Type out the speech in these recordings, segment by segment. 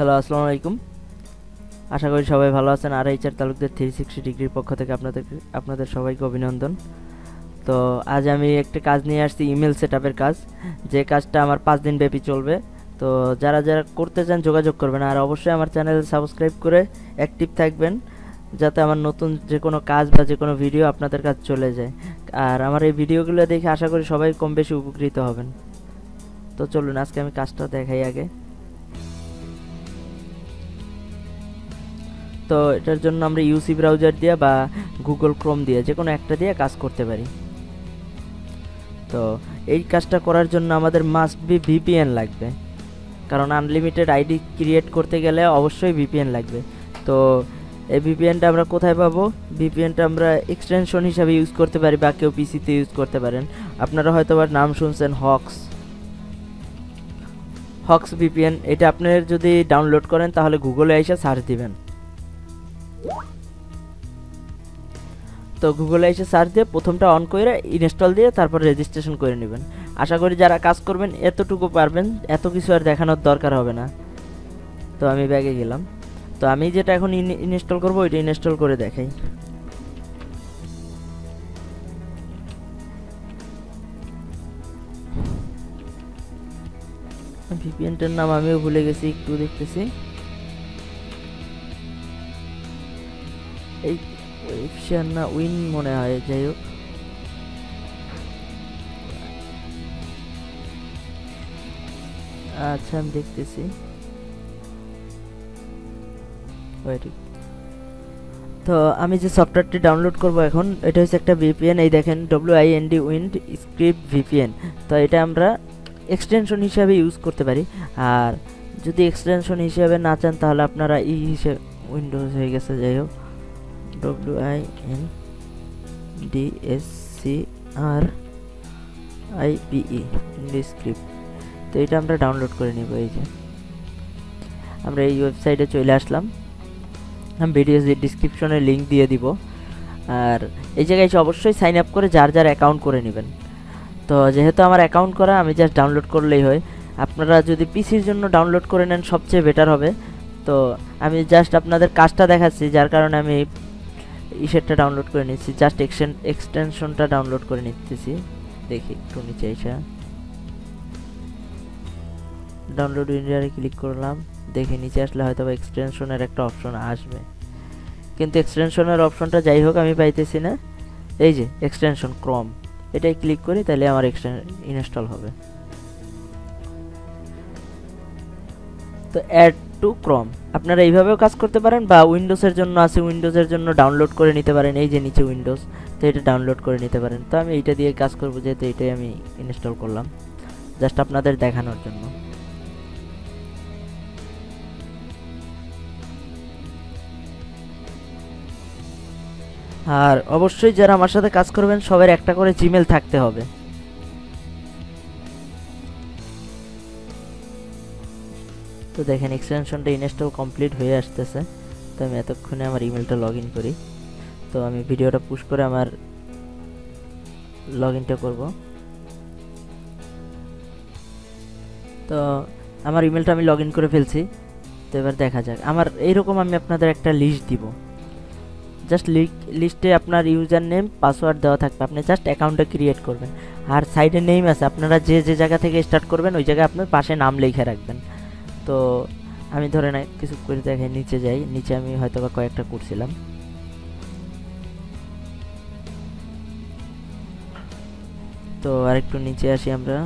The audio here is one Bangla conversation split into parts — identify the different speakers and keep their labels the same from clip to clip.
Speaker 1: হ্যালো, আসসালামু আলাইকুম। আশা করি সবাই ভালো আছেন। আর এইচআর তালুকদের থ্রি সিক্সটি ডিগ্রির পক্ষ থেকে আপনাদের আপনাদের সবাইকে অভিনন্দন। তো আজ আমি একটা কাজ নিয়ে আসছি ইমেল সেট কাজ। যে কাজটা আমার পাঁচ দিন ব্যাপী চলবে। তো যারা যারা করতে চান যোগাযোগ করবেন। আর অবশ্যই আমার চ্যানেল সাবস্ক্রাইব করে অ্যাক্টিভ থাকবেন, যাতে আমার নতুন যে কোনো কাজ বা যে কোনো ভিডিও আপনাদের কাছে চলে যায়। আর আমার এই ভিডিওগুলো দেখে আশা করি সবাই কম বেশি উপকৃত হবেন। তো চলুন, আজকে আমি কাজটা দেখাই আগে। তো এটার জন্য আমরা ইউসি ব্রাউজার দিয়ে বা গুগল ক্রোম দিয়ে যে কোনো একটা দিয়ে কাজ করতে পারি। তো এই কাজটা করার জন্য আমাদের মাস্ট বি ভিপিএন লাগবে। কারণ আনলিমিটেড আইডি ক্রিয়েট করতে গেলে অবশ্যই ভিপিএন লাগবে। তো এই ভিপিএনটা আমরা কোথায় পাবো? ভিপিএনটা আমরা এক্সটেনশন হিসাবে ইউজ করতে পারি বা কেউ পিসিতে ইউজ করতে পারেন। আপনারা হয়তো আবার নাম শুনছেন হক্স হক্স ভিপিএন এটা আপনার যদি ডাউনলোড করেন তাহলে গুগলে এসে সার্চ দিবেন। তো গুগলে এসে সার্চ দিয়ে প্রথমটা অন করে ইনস্টল দিয়ে তারপর রেজিস্ট্রেশন করে নেবেন। আশা করি যারা কাজ করবেন, এতটুকু পারবেন, এত কিছু আর দেখানোর দরকার হবে না। তো আমি ব্যাগে গেলাম। তো আমি যেটা এখন ইনস্টল করব, ওইটা ইনস্টল করে দেখাই। ভিপিএনটার নাম আমিও ভুলে গেছি, একটু দেখতেছি। এই ওয়েবশেয়ার না উইন মনে হয়, যাই হোক। আচ্ছা আমি দেখতেছি। তো আমি যে সফটওয়্যারটি ডাউনলোড করব এখন, এটা হচ্ছে একটা ভিপিএন এই দেখেন W I N D windscribe VPN তো এটা আমরা এক্সটেনশন হিসাবে ইউজ করতে পারি। আর যদি এক্সটেনশন হিসাবে না চান, তাহলে আপনারা ই হিসেবে উইন্ডোজ হয়ে গেছে, যাই হোক। W I N D S C R I B E script তো এটা আমরা ডাউনলোড করে নিব এই যে। আমরা এই ওয়েবসাইটে চলে আসলাম। ভিডিও ডিসক্রিপশনে লিঙ্ক দিয়ে দিব। আর এই জায়গায় এসে অবশ্যই সাইন আপ করে যার যার অ্যাকাউন্ট করে নেবেন। তো যেহেতু আমার অ্যাকাউন্ট করা, আমি জাস্ট ডাউনলোড করলেই হয়। আপনারা যদি পিসির জন্য ডাউনলোড করে নেন, সবচেয়ে বেটার হবে। তো আমি জাস্ট আপনাদের কাজটা দেখাচ্ছি, যার কারণে আমি ইসেরটা ডাউনলোড করে নিচ্ছি। জাস্ট এক্সটেন এক্সটেনশনটা ডাউনলোড করে নিতেছি। দেখি একটু নিচে এসে। ডাউনলোড ইন্ডিয়ারে ক্লিক করলাম। দেখে নিচে আসলে হয়তো বা এক্সটেনশনের একটা অপশন আসবে। কিন্তু এক্সটেনশনের অপশনটা যাই হোক, আমি পাইতেছি না। এই যে এক্সটেনশন ক্রম এটাই ক্লিক করি, তাহলে আমার ইনস্টল হবে। তো অ্যাড টু ক্রম। আপনারা এইভাবেও কাজ করতে পারেন বা উইন্ডোজের জন্য আছে, উইন্ডোজের জন্য ডাউনলোড করে নিতে পারেন এই যে নিচে উইন্ডোজ, তো এটা ডাউনলোড করে নিতে পারেন। তো আমি এইটা দিয়ে কাজ করব, যেহেতু এটাই আমি ইনস্টল করলাম, জাস্ট আপনাদের দেখানোর জন্য। আর অবশ্যই যারা আমার সাথে কাজ করবেন, সবার একটা করে জিমেল থাকতে হবে। তো দেখেন এক্সটেনশনটা ইনস্টল কমপ্লিট হয়ে আসতেছে। তো আমি এতক্ষণে আমার ইমেলটা লগ করি। তো আমি ভিডিওটা পুশ করে আমার লগ ইনটা করব। তো আমার ইমেলটা আমি লগ করে ফেলছি। তো এবার দেখা যাক। আমার এইরকম আমি আপনাদের একটা লিস্ট দিব। জাস্ট লিস্টে আপনার ইউজার নেম পাসওয়ার্ড দেওয়া থাকবে। আপনি জাস্ট অ্যাকাউন্টটা ক্রিয়েট করবেন। আর সাইডে নেম আছে। আপনারা যে যে জায়গা থেকে স্টার্ট করবেন, ওই জায়গায় আপনার পাশে নাম লিখে রাখবেন। তো আমি ধরে না কিছু করে দেখে নিচে যাই। নিচে আমি হয়তো বা কয়েকটা করছিলাম। তো আরেকটু নিচে আসি আমরা।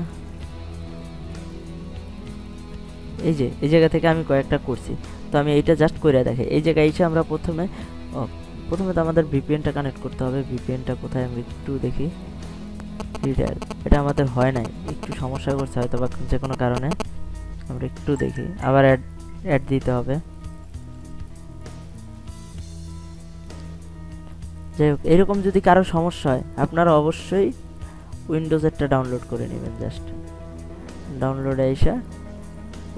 Speaker 1: এই যে, এই জায়গা থেকে আমি কয়েকটা করছি। তো আমি এইটা জাস্ট করে দেখে, এই জায়গায় এসে আমরা প্রথমে প্রথমে তো আমাদের ভিপিএনটা কানেক্ট করতে হবে। ভিপিএনটা কোথায় আমি একটু দেখি। এটা আমাদের হয় নাই। একটু সমস্যা করছে হয়তো বা যে কোনো কারণে। আমরা একটু দেখি। আবার অ্যাড অ্যাড দিতে হবে। যাই হোক, এরকম যদি কারও সমস্যা হয়, আপনারা অবশ্যই উইন্ডোজেরটা ডাউনলোড করে নেবেন জাস্ট ডাউনলোড আইসা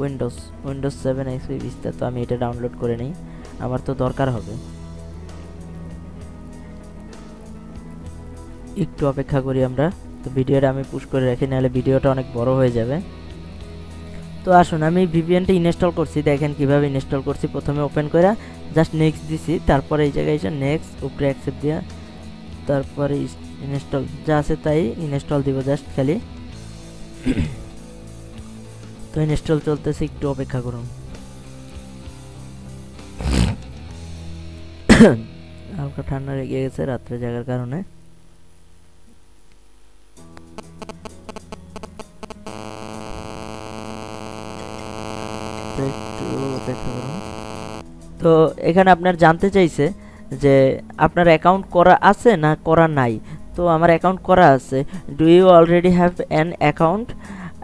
Speaker 1: উইন্ডোজ উইন্ডোজ সেভেন এক্সপি বিস্তার তো আমি এটা ডাউনলোড করে নিই। আমার তো দরকার হবে। একটু অপেক্ষা করি আমরা। তো ভিডিওটা আমি পুশ করে রাখি, নাহলে ভিডিওটা অনেক বড় হয়ে যাবে। তো আসুন, আমি ভিপিএনটা ইনস্টল করছি। দেখেন কীভাবে ইনস্টল করছি। প্রথমে ওপেন করে জাস্ট নেক্সট দিছি। তারপরে এই জায়গায় এসে নেক্সট উপরে অ্যাকসেপ্ট দিয়া। তারপরে ইনস্টল যা আছে তাই ইনস্টল দিব জাস্ট খালি। তো ইনস্টল চলতেছে, একটু অপেক্ষা করুন। হালকা ঠান্ডা লেগে গেছে রাত্রে জাগার কারণে। তো এখানে আপনার জানতে চাইছে যে আপনার অ্যাকাউন্ট করা আছে না করা নাই? তো আমার অ্যাকাউন্ট করা আছে। Do you already have an account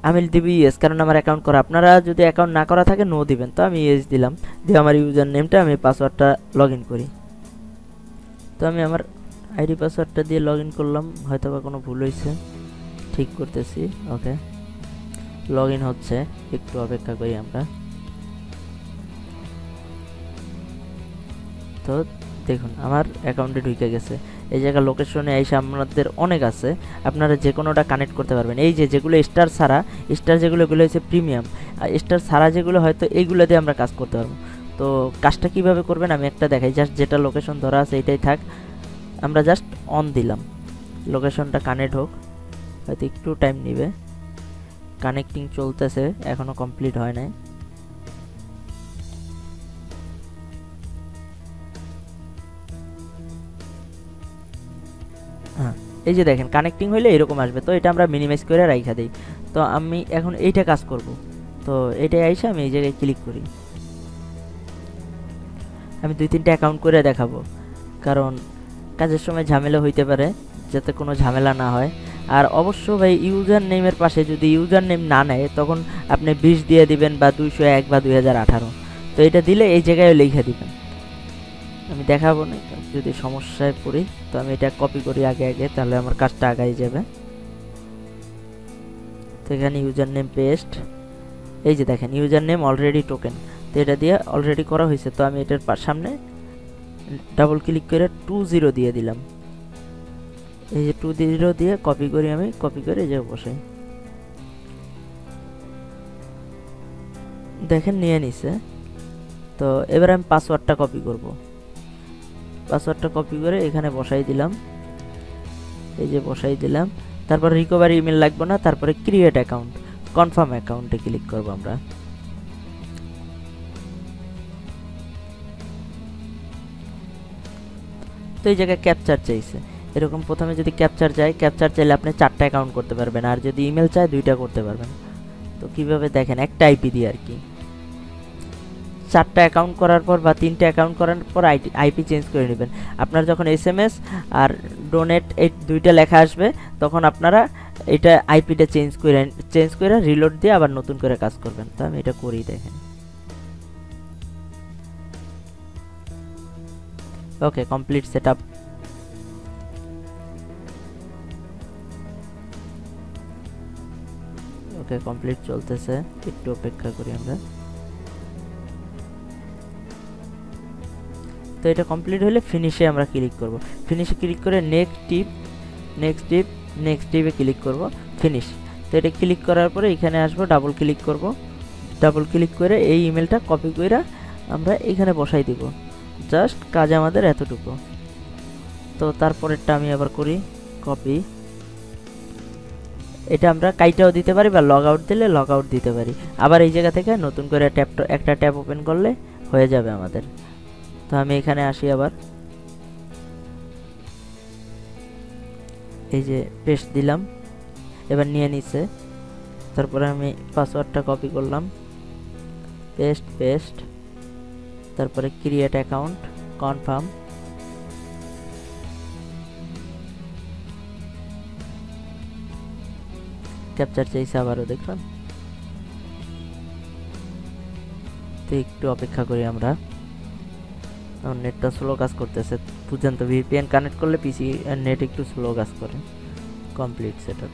Speaker 1: আমি দিব ইয়েস কারণ আমার অ্যাকাউন্ট করা। আপনারা যদি অ্যাকাউন্ট না করা থাকে নো দিবেন। তো আমি ইয়েস দিলাম। দিয়ে আমার ইউজার নেমটা আমি পাসওয়ার্ডটা লগ করি। তো আমি আমার আইডি পাসওয়ার্ডটা দিয়ে লগ করলাম। হয়তো বা কোনো ভুল হয়েছে। ঠিক করতেছি। ওকে লগ হচ্ছে। একটু অপেক্ষা করি আমরা। তো দেখুন, আমার অ্যাকাউন্টে ঢুকে গেছে। এই জায়গায় লোকেশনে এসে আপনাদের অনেক আছে। আপনারা যে কোনোটা কানেক্ট করতে পারবেন। এই যে যেগুলো স্টার ছাড়া স্টার যেগুলো, এগুলো হচ্ছে প্রিমিয়াম আর স্টার ছাড়া যেগুলো হয়তো এইগুলো দিয়ে আমরা কাজ করতে পারব। তো কাজটা কীভাবে করবেন আমি একটা দেখাই। জাস্ট যেটা লোকেশন ধরা আছে এটাই থাক। আমরা জাস্ট অন দিলাম। লোকেশনটা কানেক্ট হোক। হয়তো একটু টাইম নেবে। কানেক্টিং চলতেছে এখনও কমপ্লিট হয় নাই। এই যে দেখেন কানেক্টিং হইলে এরকম আসবে। তো এটা আমরা মিনিমাইজ করে রাইখা দিই। তো আমি এখন এইটা কাজ করব। তো এটাই আইসা আমি এই জায়গায় ক্লিক করি। আমি দুই তিনটা অ্যাকাউন্ট করে দেখাবো। কারণ কাজের সময় ঝামেলা হইতে পারে, যাতে কোনো ঝামেলা না হয়। আর অবশ্য ভাই ইউজার নেমের পাশে যদি ইউজার নেম না নেয়, তখন আপনি বিশ দিয়ে দিবেন বা দুইশো এক বা দুই হাজার আঠারো। তো এটা দিলে এই জায়গায় লিখে দিবেন। আমি দেখাবো না যদি সমস্যায় পড়ি, তো আমি এটা কপি করি আগে আগে, তাহলে আমার কাজটা আগাই যাবে। তো এখানে ইউজার নেম পেস্ট এই যে দেখেন ইউজার নেম অলরেডি টোকেন তো এটা দিয়ে অলরেডি করা হয়েছে। তো আমি এটার সামনে ডাবল ক্লিক করে টু জিরো দিয়ে দিলাম। এই যে টু জিরো দিয়ে কপি করি আমি কপি করে যে বসাই। দেখেন নিয়ে নিছে। তো এবার আমি পাসওয়ার্ডটা কপি করব। পাসওয়ার্ডটা কপি করে এখানে বসাই দিলাম। এই যে বসাই দিলাম। তারপর রিকভারি ইমেল লাগবে না, তারপরে ক্রিয়েট অ্যাকাউন্ট কনফার্ম অ্যাকাউন্টে ক্লিক করব আমরা। তো এই জায়গায় ক্যাপচার চাইছে। এরকম প্রথমে যদি ক্যাপচার যায় ক্যাপচার চাইলে আপনি চারটা অ্যাকাউন্ট করতে পারবেন, আর যদি ইমেল চায়, দুইটা করতে পারবেন। তো কীভাবে দেখেন, একটা আইপি দিয়ে আর কি। চারটা অ্যাকাউন্ট করার পর বা তিনটা অ্যাকাউন্ট করার পর আইপি চেঞ্জ করে নেবেন। আপনার যখন এস আর ডোনেট এই দুইটা লেখা আসবে, তখন আপনারা এটা আইপিটা চেঞ্জ করে চেঞ্জ করে রিলোড দিয়ে আবার নতুন করে কাজ করবেন। তো আমি এটা করি দেখেন। Okay complete set up okay complete চলতেছে। একটু অপেক্ষা করি আমরা। তো এটা কমপ্লিট হলে ফিনিশে আমরা ক্লিক করব। ফিনিশে ক্লিক করে নেক্সট টিপ নেক্সট টিপ নেক্সট টিপে ক্লিক করব। ফিনিশ তো এটা ক্লিক করার পরে এখানে আসব ডাবল ক্লিক করব। ডাবল ক্লিক করে এই ইমেলটা কপি করে আমরা এখানে বসাই দিব। জাস্ট কাজ আমাদের এতটুকু। তো তারপরেরটা আমি আবার করি কপি এটা আমরা কাইটাও দিতে পারি বা লগ আউট দিলে লগ আউট দিতে পারি। আবার এই জায়গা থেকে নতুন করে ট্যাপ একটা ট্যাব ওপেন করলে হয়ে যাবে আমাদের। তো আমি এখানে আসি আবার। এই যে পেস্ট দিলাম, এবার নিয়ে নিছে তারপরে আমি পাসওয়ার্ডটা কপি করলাম। পেস্ট পেস্ট তারপরে ক্রিয়েট অ্যাকাউন্ট কনফার্ম ক্যাপচার চাইছে আবারও, দেখলাম। তো একটু অপেক্ষা করি আমরা। নেটটা স্লো কাজ করতেছে। বুঝছেন তো ভিপিএন কানেক্ট করলে পিসি নেট একটু স্লো কাজ করে। কমপ্লিট সেটা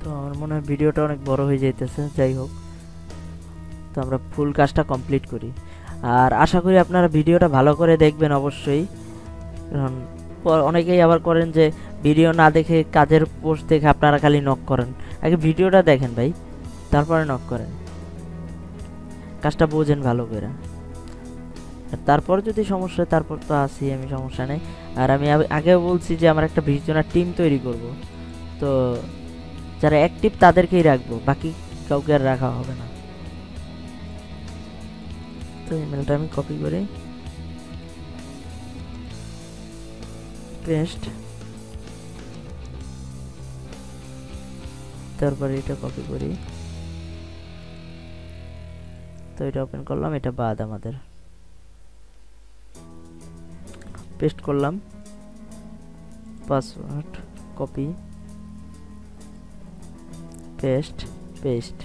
Speaker 1: তো আমার মনে হয় ভিডিওটা অনেক বড় হয়ে যাইতেছে, যাই হোক। তো আমরা ফুল কাজটা কমপ্লিট করি। আর আশা করি আপনারা ভিডিওটা ভালো করে দেখবেন অবশ্যই। কারণ অনেকেই আবার করেন যে ভিডিও না দেখে কাজের পোস্ট দেখে আপনারা খালি নক করেন। আগে ভিডিওটা দেখেন ভাই, তারপরে নক করেন। কাজটা বোঝেন ভালো করে। তারপর যদি সমস্যা তারপর তো আসি আমি, সমস্যা নেই। আর আমি আগে- আগেও বলছি যে আমার একটা ভিজনার টিম তৈরি করব। তো যারা অ্যাক্টিভ তাদেরকেই রাখব, বাকি কাউকে আর রাখা হবে না। তো ইমেলটা আমি কপি করি পেস্ট তারপরে এটা কপি করি। তো এটা ওপেন করলাম, এটা বাদ আমাদের। পেস্ট করলাম পাসওয়ার্ড কপি পেস্ট পেস্ট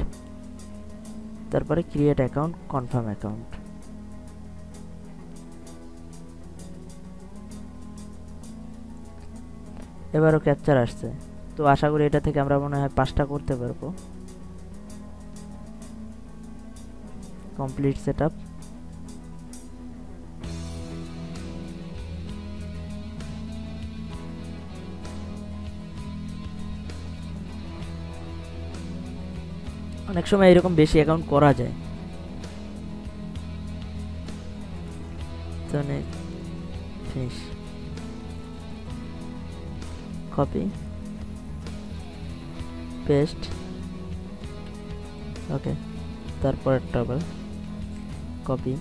Speaker 1: তারপরে ক্রিয়েট অ্যাকাউন্ট কনফার্ম অ্যাকাউন্ট এবারও ক্যাপচার আসছে। তো আশা করি এটা থেকে আমরা মনে হয় পাঁচটা করতে পারব। কমপ্লিট সেট আপ অনেক সময় এরকম বেশি অ্যাকাউন্ট করা যায়। তো ফিনিশ কপি পেস্ট ওকে তারপর আবার copy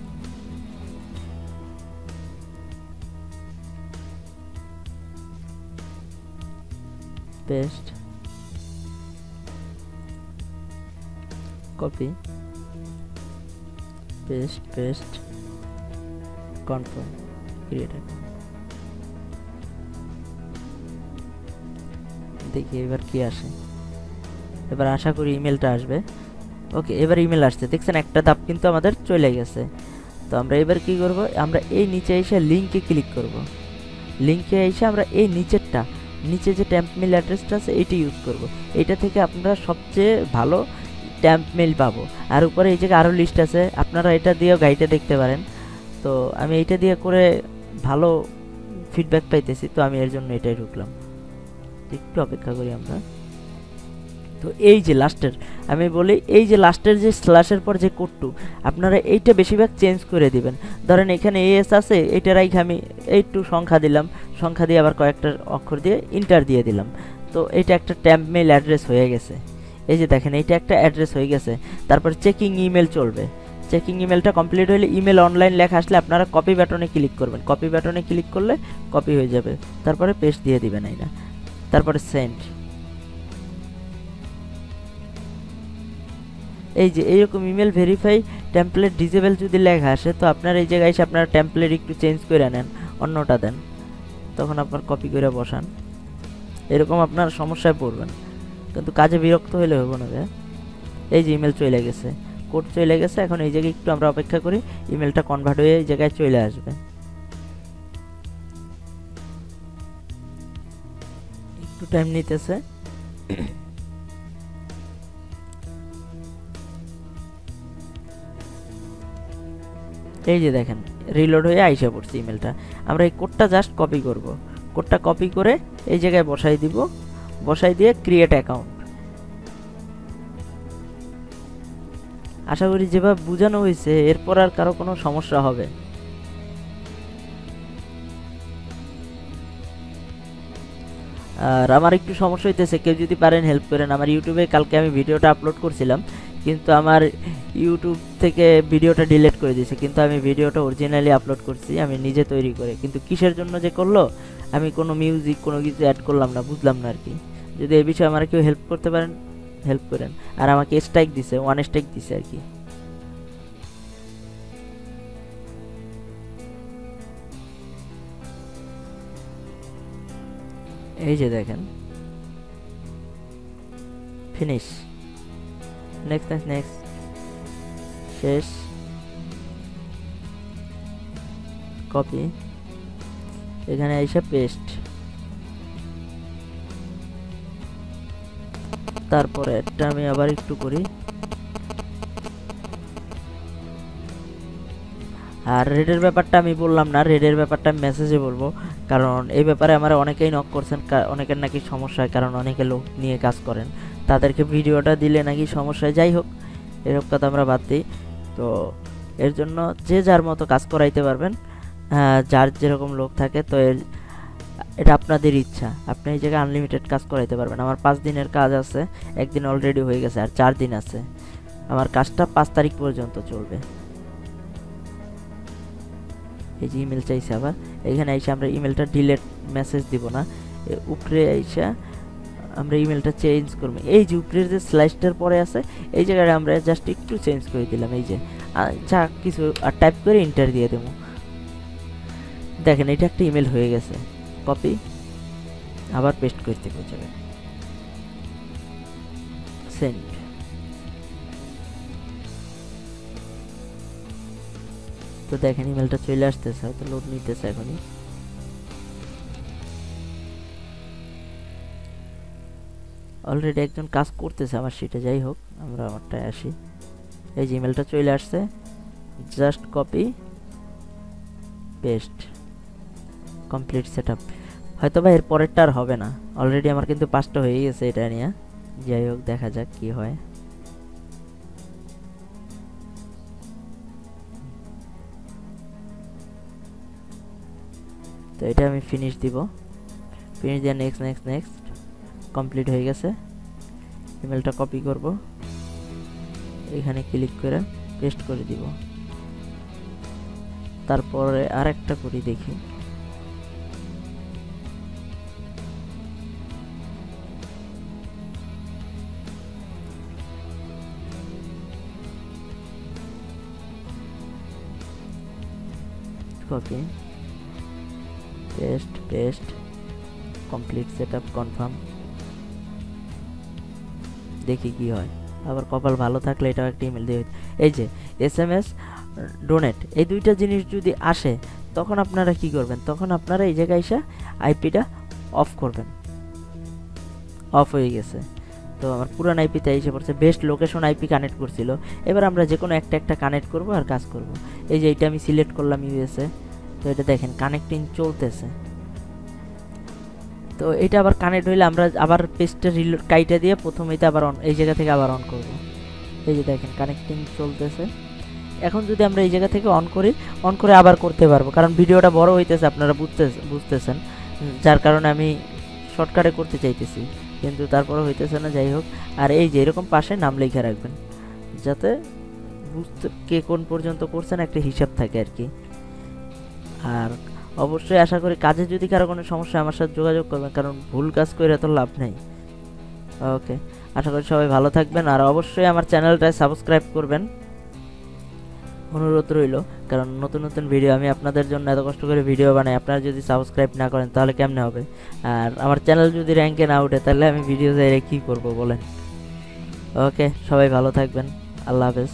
Speaker 1: paste copy paste paste confirm create দেখি এবার কি আসে। এবার আশা করি ইমেলটা আসবে। ওকে এবার ইমেল আসছে। দেখছেন, একটা ধাপ কিন্তু আমাদের চলে গেছে। তো আমরা এবার কি করব? আমরা এই নিচে এসে লিঙ্কে ক্লিক করব। লিঙ্কে এসে আমরা এই নিচেরটা, নিচে যে ট্যাম্প মেল অ্যাড্রেসটা আছে এইটা ইউজ করব। এটা থেকে আপনারা সবচেয়ে ভালো ট্যাম্প মেল পাবো। আর উপরে এই যে আরও লিস্ট আছে, আপনারা এটা দিয়েও গাইডে দেখতে পারেন। তো আমি এইটা দিয়ে করে ভালো ফিডব্যাক পাইতেছি, তো আমি এর জন্য এটাই ঢুকলাম। একটু অপেক্ষা করি আমরা। তো এই যে লাস্টের, আমি বলি এই যে লাস্টের যে স্ল্যাশের পর যে কোডটু, আপনারা এইটা বেশিরভাগ চেঞ্জ করে দিবেন। ধরেন এখানে এস আছে, এইটা রাইখে আমি একটু সংখ্যা দিলাম, সংখ্যা দিয়ে আবার কয়েকটা অক্ষর দিয়ে ইন্টার দিয়ে দিলাম। তো এটা একটা ট্যাম্প মেল অ্যাড্রেস হয়ে গেছে। এই যে দেখেন, এইটা একটা অ্যাড্রেস হয়ে গেছে। তারপর চেকিং ইমেল চলবে। চেকিং ইমেলটা কমপ্লিট হলে ইমেল অনলাইন লেখা আসলে আপনারা কপি বাটনে ক্লিক করবেন। কপি বাটনে ক্লিক করলে কপি হয়ে যাবে। তারপরে পেস্ট দিয়ে দিবেন এই না তারপরে সেন্ট। এই যে, এইরকম ইমেল ভেরিফাই টেমপ্লেট ডিজেবল যদি লেখা আসে, তো আপনার এই জায়গায় এসে আপনারা টেমপ্লেট একটু চেঞ্জ করে নেন, অন্যটা দেন। তখন আপনার কপি করে বসান। এরকম আপনার সমস্যায় পড়বেন। কিন্তু কাজে বিরক্ত হলে হবে না এই যে ইমেল চলে গেছে। কোড চলে গেছে, এখন এই জায়গায় একটু আমরা অপেক্ষা করি ইমেলটা কনভার্ট হয়ে এই জায়গায় চলে আসবে। একটু টাইম নিতেছে। এই যে দেখেন রিলোড হয়ে আইসা পড়ছে ইমেলটা আমরা এই কোডটা জাস্ট কপি করব। কোডটা কপি করে এই জায়গায় বসাই দিব। বসাই দিয়ে ক্রিয়েট অ্যাকাউন্ট আশা করি যেভাবে বোঝানো হয়েছে, এরপর আর কারও কোনো সমস্যা হবে। আর আমার একটু সমস্যা হইতেছে, কেউ যদি পারেন হেল্প করেন। আমার ইউটিউবে কালকে আমি ভিডিওটা আপলোড করছিলাম, কিন্তু আমার ইউটিউব থেকে ভিডিওটা ডিলিট করে দিয়েছে, কিন্তু আমি ভিডিওটা অরিজিনালি আপলোড করছি, আমি নিজে তৈরি করে। কিন্তু কিসের জন্য যে করল, আমি কোনো মিউজিক কোনো কিছু অ্যাড করলাম না, বুঝলাম না আর কি যদি এই বিষয়ে আমার কেউ হেল্প করতে পারেন হেল্প করেন। আর আমাকে স্ট্রাইক দিছে ওয়ান স্ট্রাইক দিছে আর কি এই যে দেখেন। ফিনিশ নেক্সট নেক্সট নেক্সট শেষ। কপি এখানে এসে পেস্ট তারপরে একটা আমি আবার একটু করি। আর রেডের ব্যাপারটা আমি বললাম না রেডের ব্যাপারটা আমি মেসেজে বলব। কারণ এই ব্যাপারে আমার অনেকেই নক করছেন অনেকের নাকি সমস্যা হয় কারণ অনেকে লোক নিয়ে কাজ করেন। তাদেরকে ভিডিওটা দিলে নাকি সমস্যা যাই হোক এরকম কথা আমরা বাদ দিই। তো এর জন্য যে যার মতো কাজ করাইতে পারবেন আহ, যার যেরকম লোক থাকে তো এর এটা আপনাদের ইচ্ছা। আপনি এই জায়গায় আনলিমিটেড কাজ করাইতে পারবেন। আমার পাঁচ দিনের কাজ আছে একদিন অলরেডি হয়ে গেছে আর চার দিন আছে। আমার কাজটা পাঁচ তারিখ পর্যন্ত চলবে। এই যে ইমেল চাইছে আবার, এখানে এসে আমরা ইমেলটা ডিলেট মেসেজ দিব না। উপরে এসে আমরা ইমেলটা চেঞ্জ করব। এই যে উপরের যে স্লাইসটার পরে আছে, এই জায়গায় আমরা জাস্ট একটু চেঞ্জ করে দিলাম। এই যে যা কিছু, আর টাইপ করে ইন্টার দিয়ে দেবো। দেখেন, এটা একটা ইমেল হয়ে গেছে। কপি আবার পেস্ট করতে যাবে সেন্ড তো দেখেন ইমেলটা চলে আসতেছে, হয়তো লোড নিতেছে এখনই। অলরেডি একজন কাজ করতেছে আমার সেটা যাই হোক, আমরা আমারটায় আসি। এই যে ইমেলটা চলে আসছে just copy paste complete set up হয়তো বা এর পরেরটা আর হবে না। অলরেডি আমার কিন্তু পাঁচটা হয়ে গেছে এটা নিয়ে। যাই হোক, দেখা যাক কি হয়। তো এটা আমি ফিনিশ দিব। ফিনিশ দিয়ে নেক্সট নেক্সট নেক্সট কমপ্লিট হয়ে গেছে। ইমেলটা কপি করব। এখানে ক্লিক করে পেস্ট করে দিব। তারপরে আরেকটা করি দেখি। Copy paste paste complete setup confirm দেখি কি হয়। আবার কপাল ভালো থাকলে এটাও একটা ইমেল দিয়ে এই যে এস এম এস ডোনেট এই দুইটা জিনিস যদি আসে, তখন আপনারা কি করবেন? তখন আপনারা এই জায়গায় এসে আইপিটা অফ করবেন। অফ হয়ে গেছে। তো আমার পুরান আইপিতে এসে পড়ছে। বেস্ট লোকেশন আইপি কানেক্ট করছিল। এবার আমরা যে কোনো একটা একটা কানেক্ট করব আর কাজ করব। এই যে এটা আমি সিলেক্ট করলাম ইউএসএ এটা দেখেন কানেক্টিং চলতেছে। তো এটা আবার কানেক্ট হইলে আমরা আবার পেস্টের রিলোড কাইটা দিয়ে প্রথম এটা আবার অন এই জায়গা থেকে আবার অন করব। এই যে দেখেন কানেক্টিং চলতেছে। এখন যদি আমরা এই জায়গা থেকে অন করি অন করে আবার করতে পারব, কারণ ভিডিওটা বড় হইতেছে, আপনারা বুঝতে বুঝতেছেন। যার কারণে আমি শর্টকাটে করতে চাইতেছি, কিন্তু তারপরে হইতেছে না, যাই হোক। আর এই যে এরকম পাশে নাম লেখা রাখবেন, যাতে বুঝতে কে কোন পর্যন্ত করছেন, একটা হিসাব থাকে আর কি। আর অবশ্যই আশা করি কাজে যদি কারও কোনো সমস্যা আমার সাথে যোগাযোগ করবেন, কারণ ভুল কাজ করে তো লাভ নেই। ওকে, আশা করি সবাই ভালো থাকবেন আর অবশ্যই আমার চ্যানেলটায় সাবস্ক্রাইব করবেন। অনুরোধ রইল, কারণ নতুন নতুন ভিডিও আমি আপনাদের জন্য এত কষ্ট করে ভিডিও বানাই, আপনারা যদি সাবস্ক্রাইব না করেন তাহলে কেমনে হবে? আর আমার চ্যানেল যদি র্যাঙ্কে না উঠে, তাহলে আমি ভিডিও চাইলে কী করব বলেন? ওকে, সবাই ভালো থাকবেন, আল্লাহ হাফেজ।